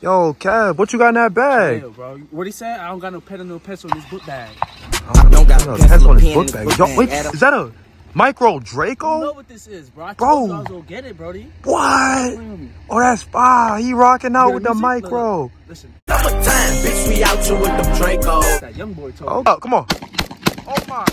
Yo, cab, what you got in that bag? Bro. What he said? I don't got no pen and no pencil in this book bag. I don't got no pencil pencil in his book bag. Yo, wait, is that a micro Draco? You know what this is, bro. I Bro. you I was gonna get it, Brody. What? Oh, that's fire. He rocking out with the micro. Listen, Summertime, bitch, we out here with them Draco. that young boy told Oh, come on. Oh my